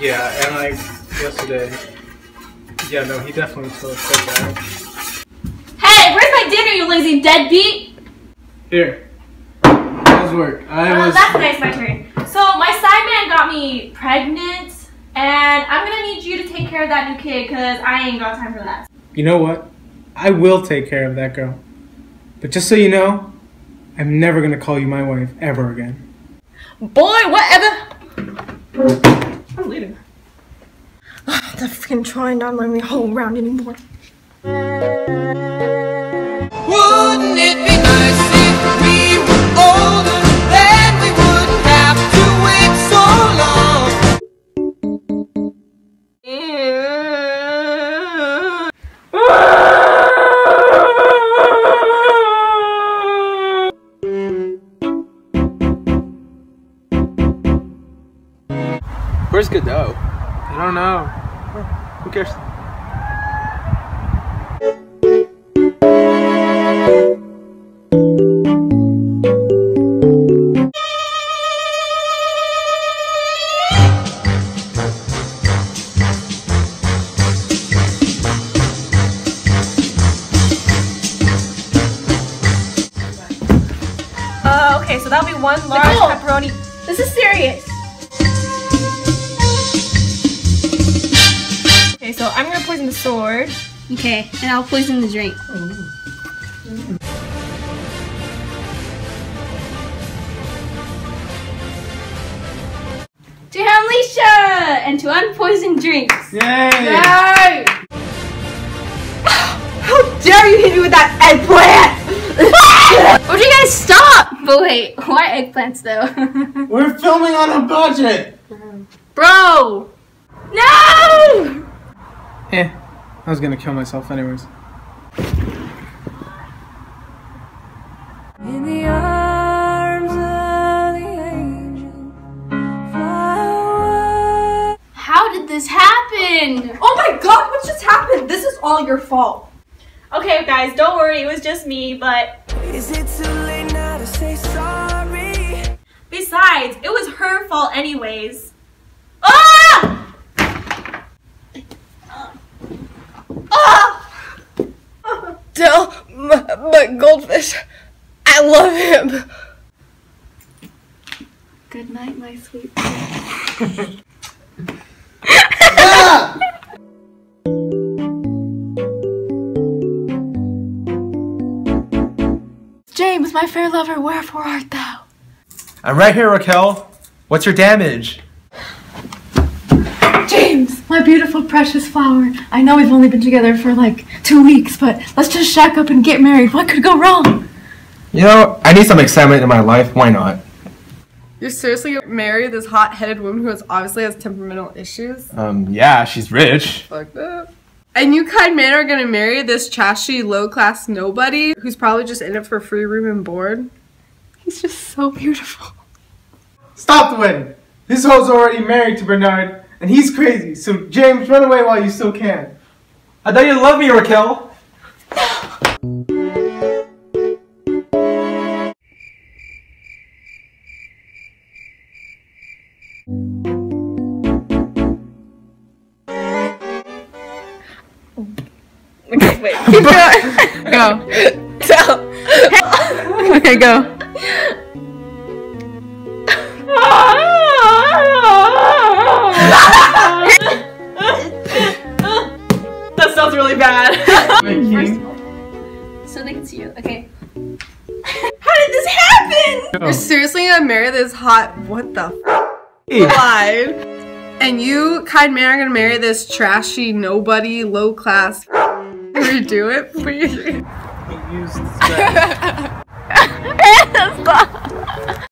Yeah, and like yesterday. Yeah, no, he definitely told said that. Hey, where's my dinner, you lazy deadbeat? Here. How's work? I Uh, was. that's nice, my turn. So my side man got me pregnant, and I'm gonna need you to take care of that new kid, cause I ain't got time for that. You know what? I will take care of that girl. But just so you know, I'm never gonna call you my wife ever again. Boy, whatever. I'm leaving. That freaking trying not letting me hold around anymore. Wouldn't it be Where's Godot? I don't know. Who cares? Uh, okay, so that'll be one large Nicole! pepperoni. This is serious. So I'm gonna poison the sword. Okay, and I'll poison the drink. To Hamlisha and to unpoisoned drinks. Yay! Yay! How dare you hit me with that eggplant! Would you guys stop? But wait, why eggplants though? We're filming on a budget! Bro! No! Eh, I was gonna kill myself anyways. In the arms of the angel, fly away. How did this happen? Oh my god, what just happened? This is all your fault. Okay, guys, don't worry, it was just me, but Is it too late now to say sorry? besides, it was her fault anyways. Ah! Ah! Tell my, my goldfish I love him. Good night, my sweet. James, my fair lover, wherefore art thou? I'm right here, Raquel. What's your damage? James, my beautiful precious flower. I know we've only been together for like two weeks, but let's just shack up and get married. What could go wrong? You know, I need some excitement in my life. Why not? You're seriously gonna marry this hot-headed woman who has obviously has temperamental issues? Um, yeah, she's rich. Fuck that. And you kind man are gonna marry this trashy, low-class nobody who's probably just in it for free room and board? He's just so beautiful. Stop the wedding! This hoe's already married to Bernard, and he's crazy, so James, run away while you still can. I thought you loved me, Raquel. Wait, keep going. go. Tell. okay, go. bad. Wait, King? So they can see you. Okay. How did this happen? You're seriously gonna marry this hot what the f- lied? And you, kind man, are gonna marry this trashy, nobody, low class. Do it, please. Use this bag. Stop.